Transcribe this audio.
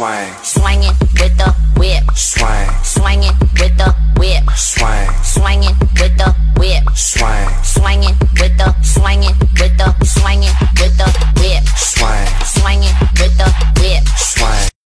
Swang. Swinging with the whip. Swang. Swinging with the whip. Swang. Swinging with the whip. Swang. Swinging with the swinging.